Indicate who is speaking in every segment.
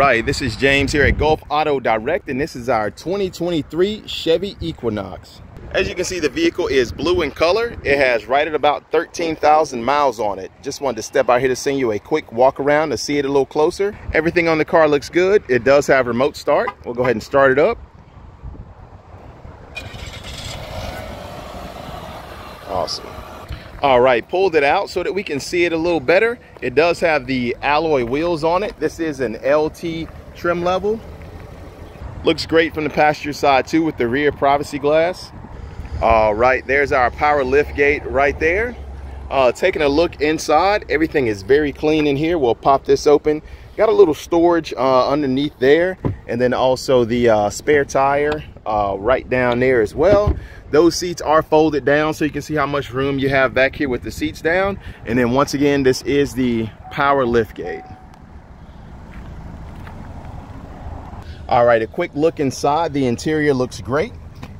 Speaker 1: right, this is James here at Gulf Auto Direct, and this is our 2023 Chevy Equinox. As you can see, the vehicle is blue in color. It has right at about 13,000 miles on it. Just wanted to step out here to send you a quick walk around to see it a little closer. Everything on the car looks good. It does have remote start. We'll go ahead and start it up. Awesome. All right, pulled it out so that we can see it a little better. It does have the alloy wheels on it. This is an LT trim level. Looks great from the passenger side too with the rear privacy glass. All right, there's our power lift gate right there. Uh, taking a look inside, everything is very clean in here. We'll pop this open. Got a little storage uh, underneath there and then also the uh, spare tire uh, right down there as well. Those seats are folded down so you can see how much room you have back here with the seats down. And then once again, this is the power lift gate. All right, a quick look inside. The interior looks great.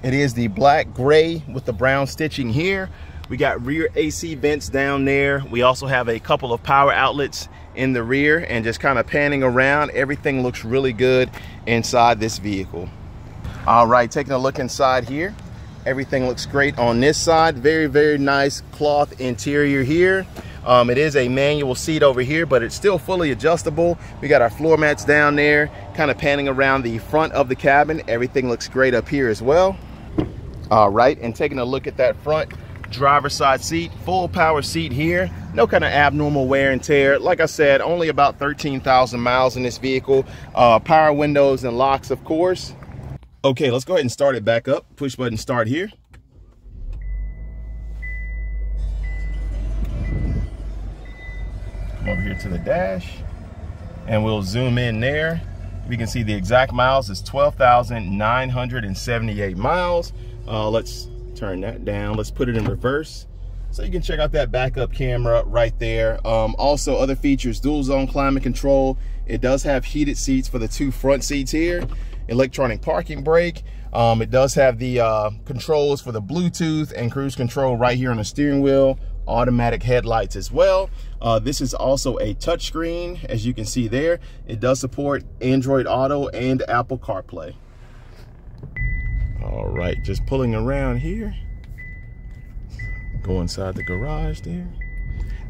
Speaker 1: It is the black gray with the brown stitching here. We got rear AC vents down there. We also have a couple of power outlets in the rear and just kind of panning around. Everything looks really good inside this vehicle. All right, taking a look inside here. Everything looks great on this side. Very, very nice cloth interior here. Um, it is a manual seat over here, but it's still fully adjustable. We got our floor mats down there, kind of panning around the front of the cabin. Everything looks great up here as well. All right, and taking a look at that front driver side seat, full power seat here. No kind of abnormal wear and tear. Like I said, only about 13,000 miles in this vehicle. Uh, power windows and locks, of course. Okay, let's go ahead and start it back up. Push button start here. Come over here to the dash and we'll zoom in there. We can see the exact miles is 12,978 miles. Uh, let's turn that down. Let's put it in reverse. So you can check out that backup camera right there. Um, also other features, dual zone climate control. It does have heated seats for the two front seats here electronic parking brake. Um, it does have the uh, controls for the Bluetooth and cruise control right here on the steering wheel, automatic headlights as well. Uh, this is also a touchscreen, as you can see there. It does support Android Auto and Apple CarPlay. All right, just pulling around here. Go inside the garage there.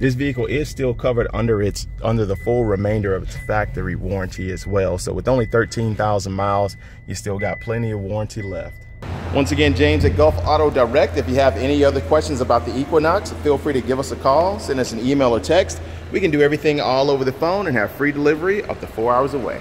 Speaker 1: This vehicle is still covered under its under the full remainder of its factory warranty as well. So with only 13,000 miles, you still got plenty of warranty left. Once again, James at Gulf Auto Direct. If you have any other questions about the Equinox, feel free to give us a call, send us an email or text. We can do everything all over the phone and have free delivery up to four hours away.